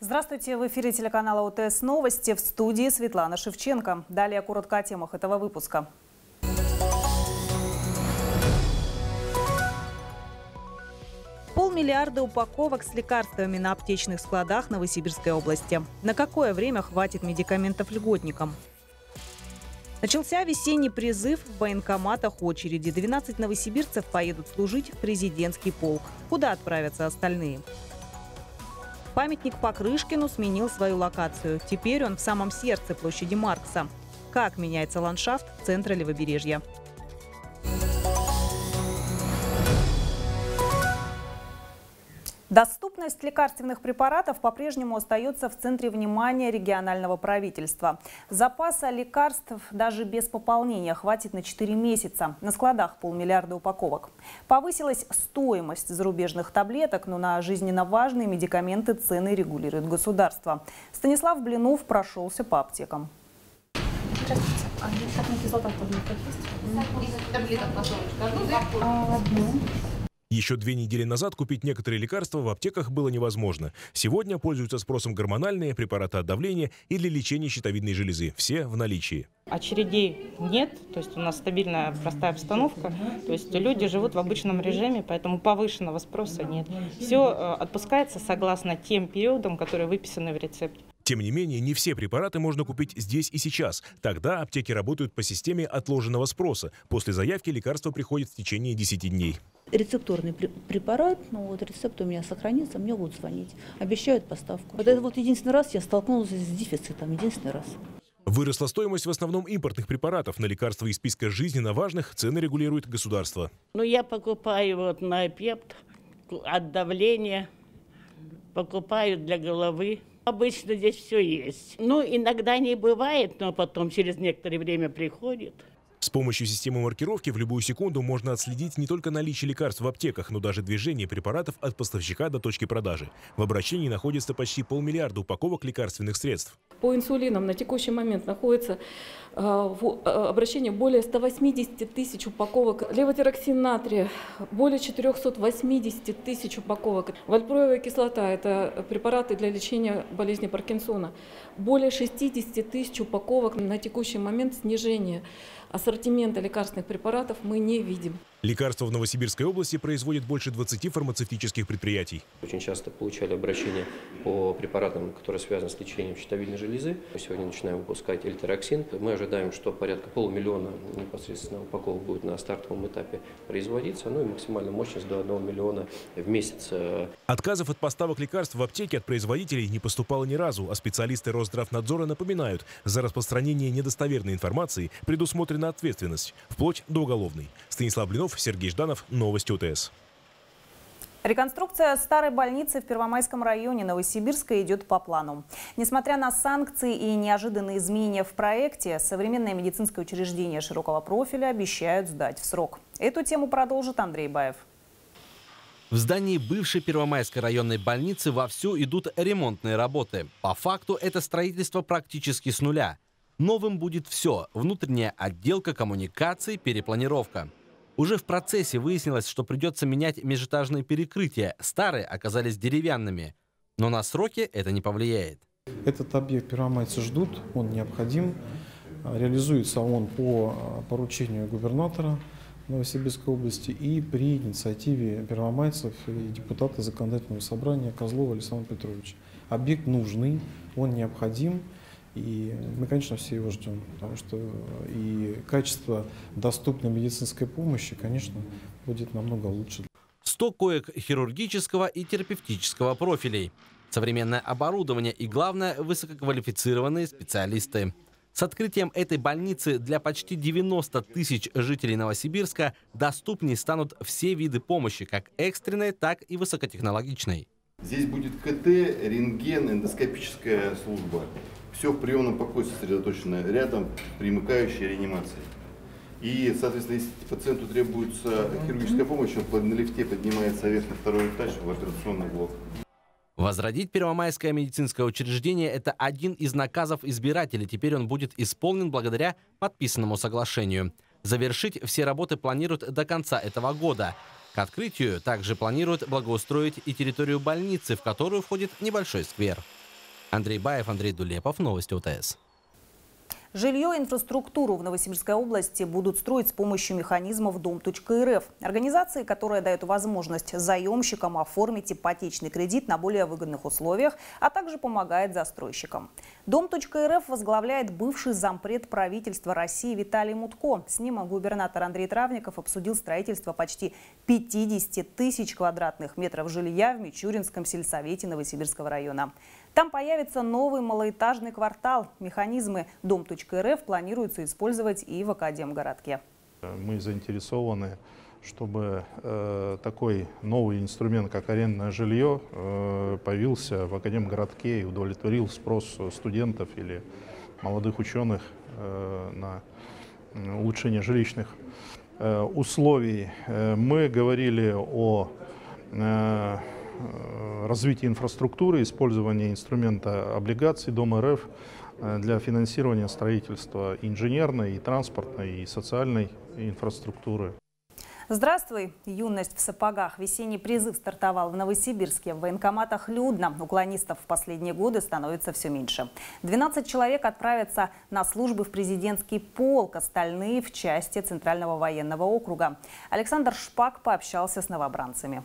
Здравствуйте, в эфире телеканала ОТС «Новости» в студии Светлана Шевченко. Далее коротко о темах этого выпуска. Полмиллиарда упаковок с лекарствами на аптечных складах Новосибирской области. На какое время хватит медикаментов льготникам? Начался весенний призыв в военкоматах очереди. 12 новосибирцев поедут служить в президентский полк. Куда отправятся остальные? Памятник Покрышкину сменил свою локацию. Теперь он в самом сердце площади Маркса. Как меняется ландшафт центра Левобережья? Доступность лекарственных препаратов по-прежнему остается в центре внимания регионального правительства. Запаса лекарств даже без пополнения хватит на 4 месяца. На складах полмиллиарда упаковок. Повысилась стоимость зарубежных таблеток, но на жизненно важные медикаменты цены регулирует государство. Станислав Блинов прошелся по аптекам. Здравствуйте. А есть кислота в таблетках есть? Таблеток одну. Еще две недели назад купить некоторые лекарства в аптеках было невозможно. Сегодня пользуются спросом гормональные, препараты от давления и для лечения щитовидной железы. Все в наличии. Очередей нет, то есть у нас стабильная простая обстановка, то есть люди живут в обычном режиме, поэтому повышенного спроса нет. Все э, отпускается согласно тем периодам, которые выписаны в рецепте. Тем не менее, не все препараты можно купить здесь и сейчас. Тогда аптеки работают по системе отложенного спроса. После заявки лекарство приходит в течение 10 дней рецептурный препарат, ну вот рецепт у меня сохранится, мне будут звонить, обещают поставку. Вот это вот единственный раз я столкнулась с дефицитом, единственный раз. Выросла стоимость в основном импортных препаратов. На лекарства из списка жизненно важных цены регулирует государство. Ну, я покупаю вот на пепт от давления, покупаю для головы. Обычно здесь все есть. Ну, иногда не бывает, но потом через некоторое время приходит. С помощью системы маркировки в любую секунду можно отследить не только наличие лекарств в аптеках, но даже движение препаратов от поставщика до точки продажи. В обращении находится почти полмиллиарда упаковок лекарственных средств. По инсулинам на текущий момент находится э, в э, обращении более 180 тысяч упаковок. Левотироксин натрия более 480 тысяч упаковок. Вальпроевая кислота – это препараты для лечения болезни Паркинсона. Более 60 тысяч упаковок на текущий момент снижение ассортимента лекарственных препаратов мы не видим. Лекарства в Новосибирской области производят больше 20 фармацевтических предприятий. Очень часто получали обращения по препаратам, которые связаны с лечением щитовидной железы. Мы сегодня начинаем выпускать эльтероксин. Мы ожидаем, что порядка полумиллиона непосредственно упаковок будет на стартовом этапе производиться, ну и максимальная мощность до 1 миллиона в месяц. Отказов от поставок лекарств в аптеке от производителей не поступало ни разу, а специалисты Росздравнадзора напоминают, за распространение недостоверной информации предусмотрена ответственность, вплоть до уголовной. Станислав Блинов, Сергей Жданов, Новости УТС. Реконструкция старой больницы в Первомайском районе Новосибирска идет по плану. Несмотря на санкции и неожиданные изменения в проекте, современное медицинское учреждение широкого профиля обещают сдать в срок. Эту тему продолжит Андрей Баев. В здании бывшей Первомайской районной больницы вовсю идут ремонтные работы. По факту это строительство практически с нуля. Новым будет все – внутренняя отделка, коммуникации, перепланировка. Уже в процессе выяснилось, что придется менять межэтажные перекрытия. Старые оказались деревянными. Но на сроки это не повлияет. Этот объект первомайцы ждут, он необходим. Реализуется он по а, поручению губернатора Новосибирской области и при инициативе первомайцев и депутата законодательного собрания Козлова Александра Петровича. Объект нужный, он необходим. И мы, конечно, все его ждем, потому что и качество доступной медицинской помощи, конечно, будет намного лучше. 100 коек хирургического и терапевтического профилей, современное оборудование и, главное, высококвалифицированные специалисты. С открытием этой больницы для почти 90 тысяч жителей Новосибирска доступнее станут все виды помощи, как экстренной, так и высокотехнологичной. Здесь будет КТ, рентген, эндоскопическая служба. Все в приемном покое сосредоточено рядом, примыкающей реанимации. И, соответственно, если пациенту требуется хирургическая помощь, он на лифте поднимается вверх на второй этаж в операционный блок. Возродить Первомайское медицинское учреждение – это один из наказов избирателей. Теперь он будет исполнен благодаря подписанному соглашению. Завершить все работы планируют до конца этого года. К открытию также планируют благоустроить и территорию больницы, в которую входит небольшой сквер. Андрей Баев, Андрей Дулепов, Новости УТС. Жилье и инфраструктуру в Новосибирской области будут строить с помощью механизмов Дом.РФ. Организации, которая дает возможность заемщикам оформить ипотечный кредит на более выгодных условиях, а также помогает застройщикам. Дом.РФ возглавляет бывший зампред правительства России Виталий Мутко. С ним губернатор Андрей Травников обсудил строительство почти 50 тысяч квадратных метров жилья в Мичуринском сельсовете Новосибирского района. Там появится новый малоэтажный квартал. Механизмы Дом.РФ планируется использовать и в Академгородке. Мы заинтересованы, чтобы э, такой новый инструмент, как арендное жилье, э, появился в Академгородке и удовлетворил спрос студентов или молодых ученых э, на улучшение жилищных э, условий. Э, мы говорили о э, Э, развития инфраструктуры, использования инструмента облигаций Дом РФ э, для финансирования строительства инженерной, и транспортной, и социальной инфраструктуры. Здравствуй, юность в сапогах. Весенний призыв стартовал в Новосибирске. В военкоматах людно. Уклонистов в последние годы становится все меньше. 12 человек отправятся на службы в президентский полк, остальные в части Центрального военного округа. Александр Шпак пообщался с новобранцами.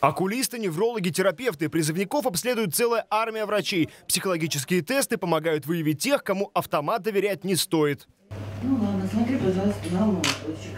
Окулисты, неврологи, терапевты. Призывников обследует целая армия врачей. Психологические тесты помогают выявить тех, кому автомат доверять не стоит. Ну ладно, смотри, пожалуйста, на молоточек.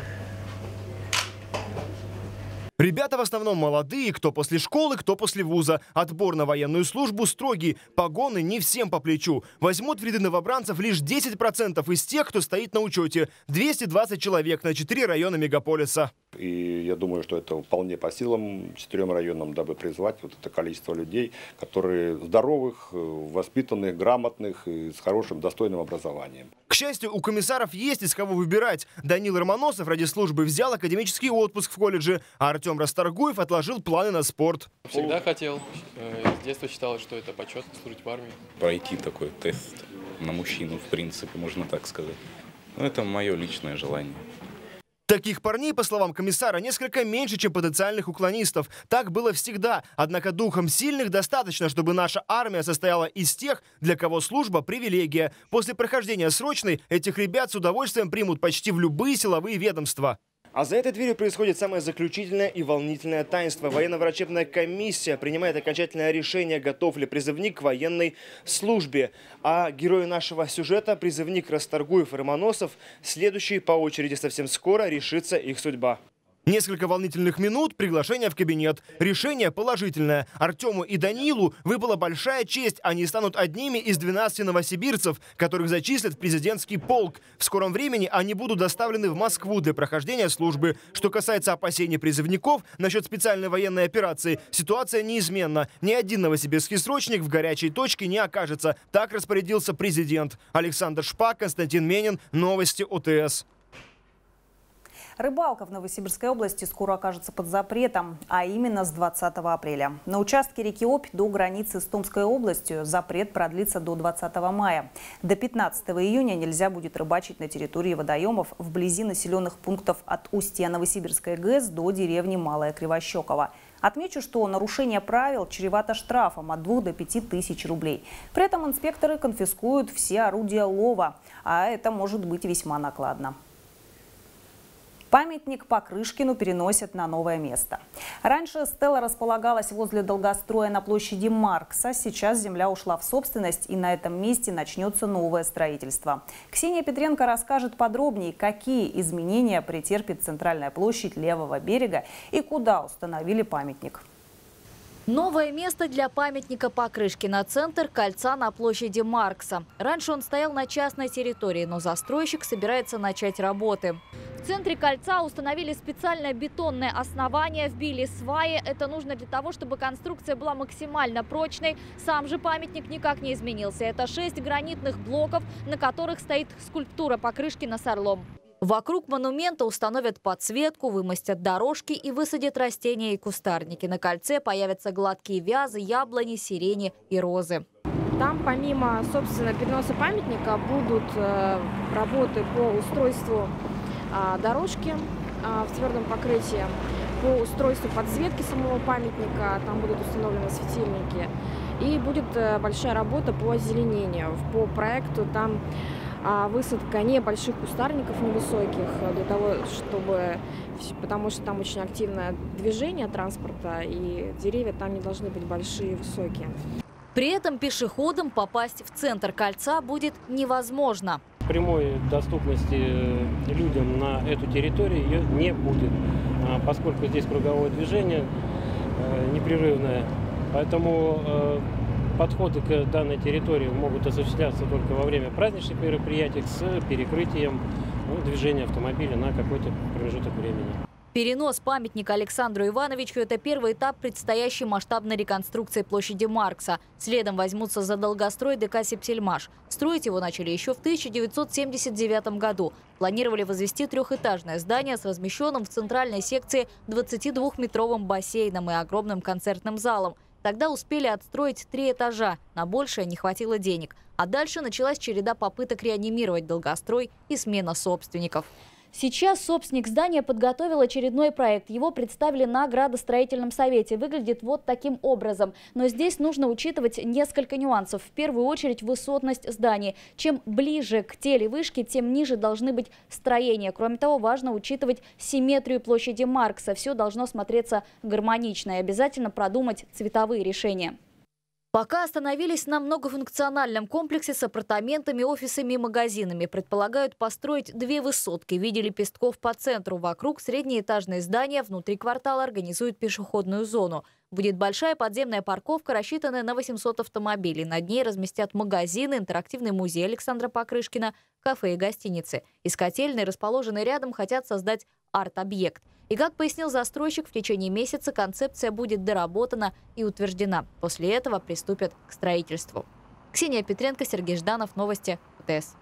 Ребята в основном молодые, кто после школы, кто после вуза. Отбор на военную службу строгий. Погоны не всем по плечу. Возьмут в ряды новобранцев лишь 10% из тех, кто стоит на учете. 220 человек на 4 района мегаполиса. И я думаю, что это вполне по силам четырем районам, дабы призвать вот это количество людей, которые здоровых, воспитанных, грамотных и с хорошим, достойным образованием. К счастью, у комиссаров есть из кого выбирать. Данил Романосов ради службы взял академический отпуск в колледже, а Артем Расторгуев отложил планы на спорт. Всегда хотел. Э, с детства считал, что это почетно служить в армии. Пройти такой тест на мужчину, в принципе, можно так сказать. Но это мое личное желание. Таких парней, по словам комиссара, несколько меньше, чем потенциальных уклонистов. Так было всегда. Однако духом сильных достаточно, чтобы наша армия состояла из тех, для кого служба – привилегия. После прохождения срочной этих ребят с удовольствием примут почти в любые силовые ведомства. А за этой дверью происходит самое заключительное и волнительное таинство. Военно-врачебная комиссия принимает окончательное решение, готов ли призывник к военной службе. А герои нашего сюжета, призывник Расторгуев и Романосов, следующий по очереди совсем скоро решится их судьба. Несколько волнительных минут, приглашение в кабинет. Решение положительное. Артему и Данилу выпала большая честь. Они станут одними из 12 новосибирцев, которых зачислят в президентский полк. В скором времени они будут доставлены в Москву для прохождения службы. Что касается опасений призывников насчет специальной военной операции, ситуация неизменна. Ни один новосибирский срочник в горячей точке не окажется. Так распорядился президент. Александр Шпак, Константин Менин. Новости ОТС. Рыбалка в Новосибирской области скоро окажется под запретом, а именно с 20 апреля. На участке реки Обь до границы с Томской областью запрет продлится до 20 мая. До 15 июня нельзя будет рыбачить на территории водоемов вблизи населенных пунктов от устья Новосибирской ГЭС до деревни Малая Кривощекова. Отмечу, что нарушение правил чревато штрафом от 2 до 5 тысяч рублей. При этом инспекторы конфискуют все орудия лова, а это может быть весьма накладно. Памятник Покрышкину переносят на новое место. Раньше стела располагалась возле долгостроя на площади Маркса. Сейчас земля ушла в собственность, и на этом месте начнется новое строительство. Ксения Петренко расскажет подробнее, какие изменения претерпит центральная площадь левого берега и куда установили памятник. Новое место для памятника Покрышкина – центр кольца на площади Маркса. Раньше он стоял на частной территории, но застройщик собирается начать работы. В центре кольца установили специальное бетонное основание, вбили сваи. Это нужно для того, чтобы конструкция была максимально прочной. Сам же памятник никак не изменился. Это шесть гранитных блоков, на которых стоит скульптура Покрышкина с орлом. Вокруг монумента установят подсветку, вымостят дорожки и высадят растения и кустарники. На кольце появятся гладкие вязы, яблони, сирени и розы. Там помимо, собственно, переноса памятника будут э, работы по устройству э, дорожки э, в твердом покрытии, по устройству подсветки самого памятника, там будут установлены светильники. И будет э, большая работа по озеленению. По проекту там а высадка небольших кустарников невысоких, э, для того, чтобы, потому что там очень активное движение транспорта, и деревья там не должны быть большие и высокие. При этом пешеходам попасть в центр кольца будет невозможно. Прямой доступности э, людям на эту территорию ее не будет, а поскольку здесь круговое движение э, непрерывное. Поэтому Подходы к данной территории могут осуществляться только во время праздничных мероприятий с перекрытием ну, движения автомобиля на какой-то промежуток времени. Перенос памятника Александру Ивановичу – это первый этап предстоящей масштабной реконструкции площади Маркса. Следом возьмутся за долгострой ДК «Септельмаш». Строить его начали еще в 1979 году. Планировали возвести трехэтажное здание с размещенным в центральной секции 22-метровым бассейном и огромным концертным залом – Тогда успели отстроить три этажа, на большее не хватило денег. А дальше началась череда попыток реанимировать долгострой и смена собственников. Сейчас собственник здания подготовил очередной проект. Его представили на градостроительном совете. Выглядит вот таким образом. Но здесь нужно учитывать несколько нюансов. В первую очередь высотность зданий. Чем ближе к телевышке, тем ниже должны быть строения. Кроме того, важно учитывать симметрию площади Маркса. Все должно смотреться гармонично и обязательно продумать цветовые решения. Пока остановились на многофункциональном комплексе с апартаментами, офисами и магазинами. Предполагают построить две высотки в виде лепестков по центру. Вокруг среднеэтажные здания, внутри квартала организуют пешеходную зону. Будет большая подземная парковка, рассчитанная на 800 автомобилей. На ней разместят магазины, интерактивный музей Александра Покрышкина, кафе и гостиницы. Из котельной, расположенной рядом, хотят создать арт-объект. И как пояснил застройщик, в течение месяца концепция будет доработана и утверждена. После этого приступят к строительству. Ксения Петренко, Сергей Жданов, Новости, УТС.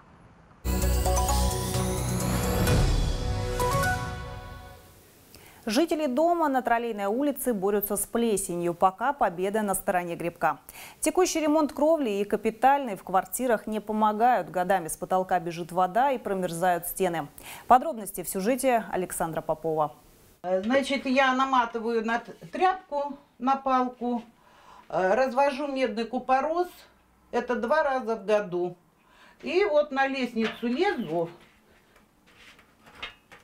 Жители дома на Троллейной улице борются с плесенью, пока победа на стороне грибка. Текущий ремонт кровли и капитальный в квартирах не помогают. Годами с потолка бежит вода и промерзают стены. Подробности в сюжете Александра Попова. Значит, я наматываю на тряпку, на палку, э, развожу медный купорос. Это два раза в году. И вот на лестницу лезу.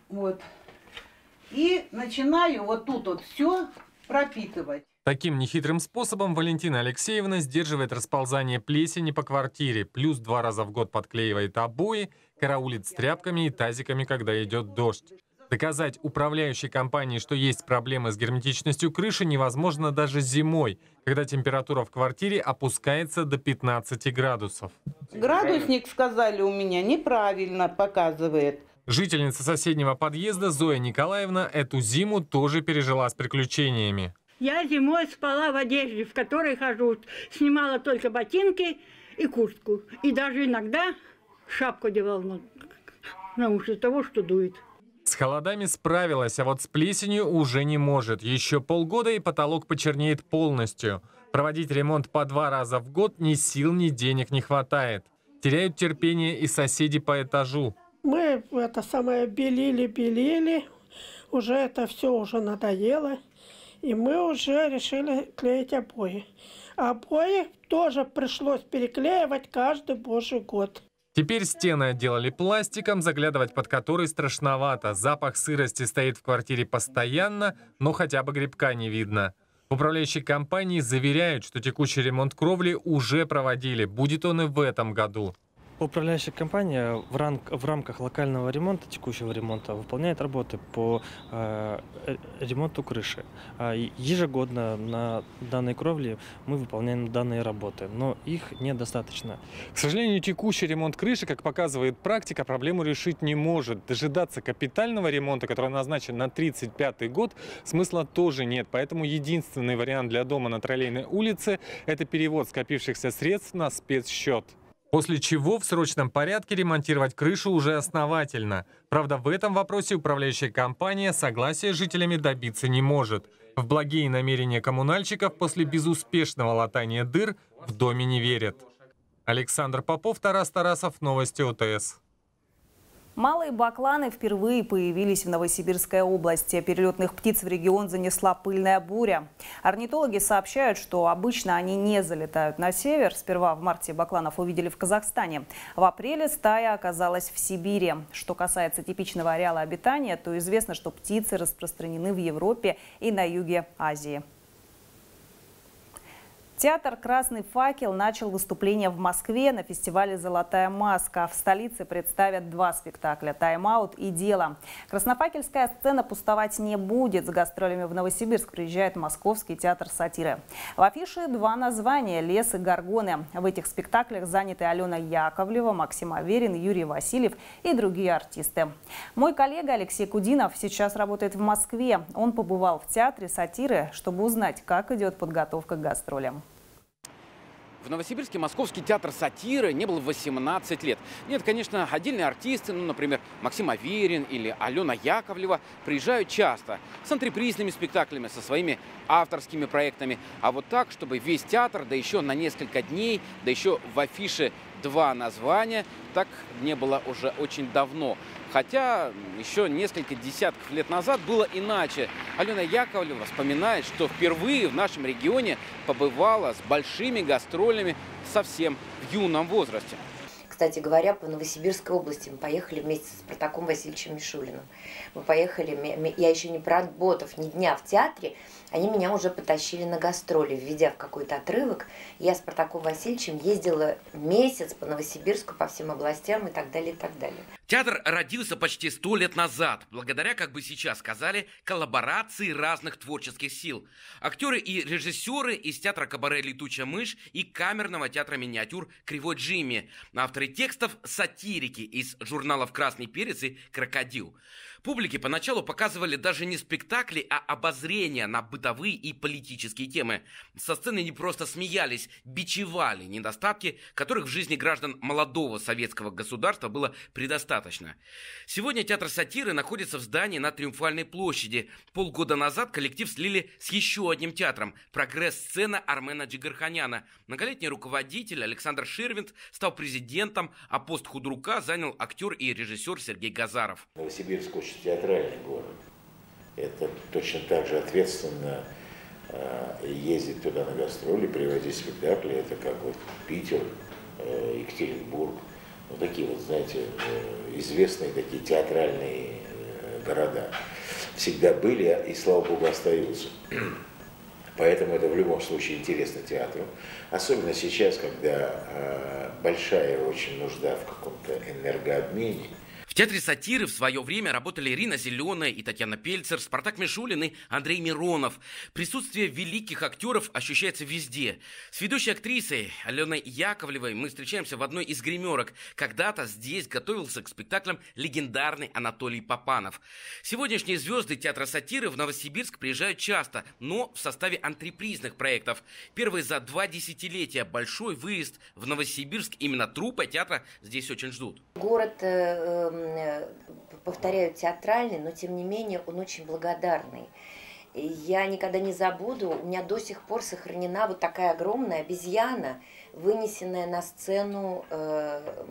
Вот и начинаю вот тут вот все пропитывать. Таким нехитрым способом Валентина Алексеевна сдерживает расползание плесени по квартире, плюс два раза в год подклеивает обои, караулит с тряпками и тазиками, когда идет дождь. Доказать управляющей компании, что есть проблемы с герметичностью крыши, невозможно даже зимой, когда температура в квартире опускается до 15 градусов. Градусник, сказали у меня, неправильно показывает. Жительница соседнего подъезда Зоя Николаевна эту зиму тоже пережила с приключениями. Я зимой спала в одежде, в которой хожу. Снимала только ботинки и куртку. И даже иногда шапку девала на, на уши того, что дует. С холодами справилась, а вот с плесенью уже не может. Еще полгода и потолок почернеет полностью. Проводить ремонт по два раза в год ни сил, ни денег не хватает. Теряют терпение и соседи по этажу. Мы это самое белили, белили, уже это все уже надоело, и мы уже решили клеить обои. Обои тоже пришлось переклеивать каждый божий год. Теперь стены отделали пластиком, заглядывать под который страшновато. Запах сырости стоит в квартире постоянно, но хотя бы грибка не видно. В управляющей компании заверяют, что текущий ремонт кровли уже проводили. Будет он и в этом году. Управляющая компания в, рам в рамках локального ремонта, текущего ремонта, выполняет работы по э, э ремонту крыши. А ежегодно на данной кровле мы выполняем данные работы, но их недостаточно. К сожалению, текущий ремонт крыши, как показывает практика, проблему решить не может. Дожидаться капитального ремонта, который назначен на 35 год, смысла тоже нет. Поэтому единственный вариант для дома на Троллейной улице – это перевод скопившихся средств на спецсчет. После чего в срочном порядке ремонтировать крышу уже основательно. Правда, в этом вопросе управляющая компания согласия с жителями добиться не может. В благие намерения коммунальщиков после безуспешного латания дыр в доме не верят. Александр Попов, Тарас Тарасов, Новости ОТС. Малые бакланы впервые появились в Новосибирской области. Перелетных птиц в регион занесла пыльная буря. Орнитологи сообщают, что обычно они не залетают на север. Сперва в марте бакланов увидели в Казахстане. В апреле стая оказалась в Сибири. Что касается типичного ареала обитания, то известно, что птицы распространены в Европе и на юге Азии. Театр «Красный факел» начал выступление в Москве на фестивале «Золотая маска». В столице представят два спектакля «Тайм-аут» и «Дело». Краснофакельская сцена пустовать не будет. С гастролями в Новосибирск приезжает Московский театр сатиры. В афише два названия «Лес» и «Горгоны». В этих спектаклях заняты Алена Яковлева, Максим Аверин, Юрий Васильев и другие артисты. Мой коллега Алексей Кудинов сейчас работает в Москве. Он побывал в театре сатиры, чтобы узнать, как идет подготовка к гастролям. В Новосибирске Московский театр сатиры не был 18 лет. Нет, конечно, отдельные артисты, ну, например, Максим Аверин или Алена Яковлева, приезжают часто с антрепризными спектаклями, со своими авторскими проектами. А вот так, чтобы весь театр, да еще на несколько дней, да еще в афише два названия, так не было уже очень давно. Хотя еще несколько десятков лет назад было иначе. Алена Яковлева вспоминает, что впервые в нашем регионе побывала с большими гастролями совсем в юном возрасте. Кстати говоря, по Новосибирской области мы поехали вместе с Спартаком Васильевичем Мишулиным. Мы поехали, я еще не проработав ни дня в театре, они меня уже потащили на гастроли, введя в какой-то отрывок. Я с Спартаком Васильевичем ездила месяц по Новосибирску, по всем областям и так далее, и так далее. Театр родился почти сто лет назад, благодаря, как бы сейчас сказали, коллаборации разных творческих сил. Актеры и режиссеры из театра «Кабаре Летучая мышь» и камерного театра миниатюр «Кривой Джимми», авторы текстов «Сатирики» из журналов «Красный перец» и «Крокодил». Публике поначалу показывали даже не спектакли, а обозрения на бытовые и политические темы. Со сцены не просто смеялись, бичевали недостатки, которых в жизни граждан молодого советского государства было предостаточно. Сегодня театр сатиры находится в здании на Триумфальной площади. Полгода назад коллектив слили с еще одним театром «Прогресс-сцена» Армена Джигарханяна. Многолетний руководитель Александр Ширвинд стал президентом, а пост худрука занял актер и режиссер Сергей Газаров. Новосибирск очень театральный город. Это точно так же ответственно э, ездить туда на гастроли, приводить спектакли. Это как вот Питер, э, Екатеринбург. Ну, такие вот, знаете, э, известные такие театральные города. Всегда были и, слава богу, остаются. Поэтому это в любом случае интересно театру. Особенно сейчас, когда большая очень нужда в каком-то энергообмене. В театре сатиры в свое время работали Ирина Зеленая и Татьяна Пельцер, Спартак Мишулин и Андрей Миронов. Присутствие великих актеров ощущается везде. С ведущей актрисой Аленой Яковлевой мы встречаемся в одной из гримерок. Когда-то здесь готовился к спектаклям легендарный Анатолий Попанов. Сегодняшние звезды театра сатиры в Новосибирск приезжают часто, но в составе антрепризных проектов. Первый за два десятилетия большой выезд в Новосибирск именно трупа театра здесь очень ждут. Город э, эм, повторяю, театральный, но тем не менее он очень благодарный. Я никогда не забуду, у меня до сих пор сохранена вот такая огромная обезьяна, вынесенная на сцену э,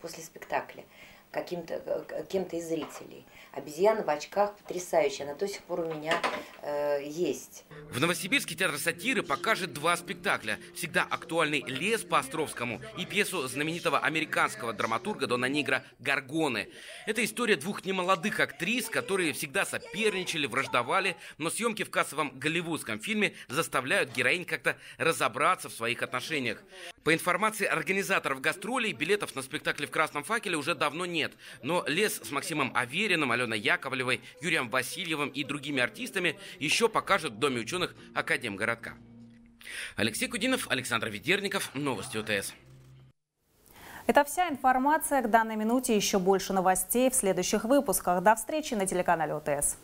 после спектакля каким-то э, кем-то из зрителей. Обезьяна в очках потрясающая, она до сих пор у меня э, есть. В Новосибирске театр сатиры покажет два спектакля. Всегда актуальный «Лес» по Островскому и пьесу знаменитого американского драматурга Дона Нигра «Гаргоны». Это история двух немолодых актрис, которые всегда соперничали, враждовали, но съемки в кассовом голливудском фильме заставляют героинь как-то разобраться в своих отношениях. По информации организаторов гастролей, билетов на спектакль в «Красном факеле» уже давно нет. Но «Лес» с Максимом Авериным, Аленой Яковлевой, Юрием Васильевым и другими артистами еще покажут в Доме ученых Академгородка. Алексей Кудинов, Александр Ведерников, Новости ОТС. Это вся информация к данной минуте. Еще больше новостей в следующих выпусках. До встречи на телеканале ОТС.